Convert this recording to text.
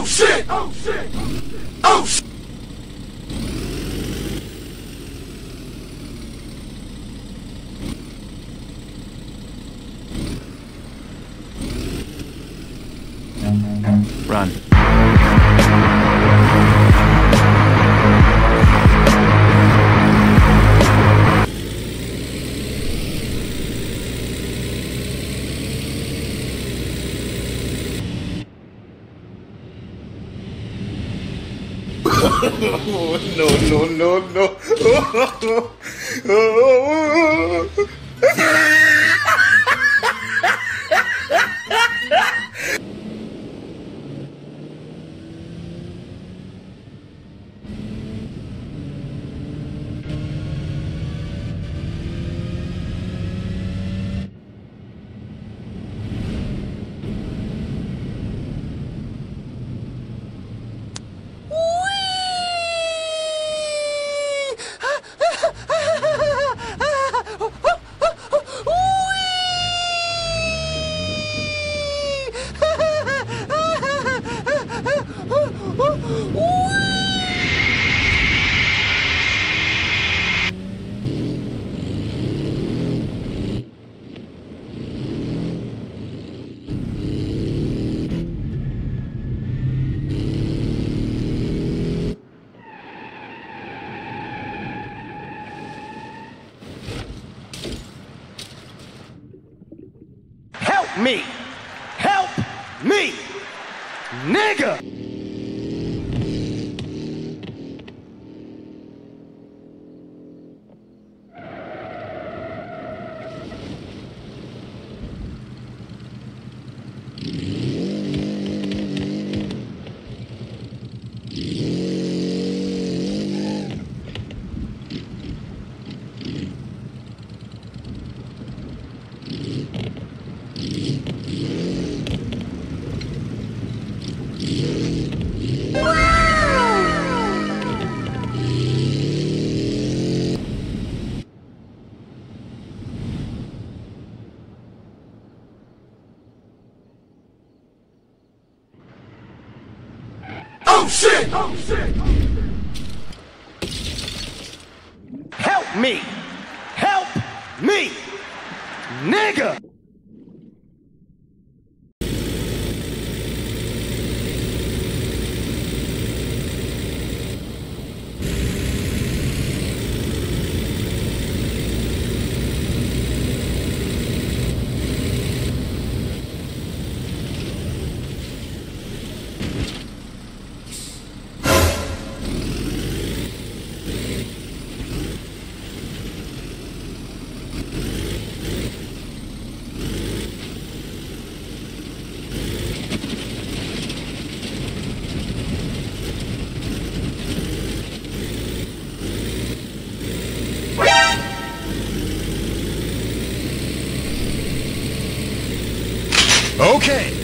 Oh shit! Oh shit! Oh shit! Run. No, no, no, no. me! Help me! Nigga! Shit! Oh, oh, Help me! Help me! Nigga! Okay,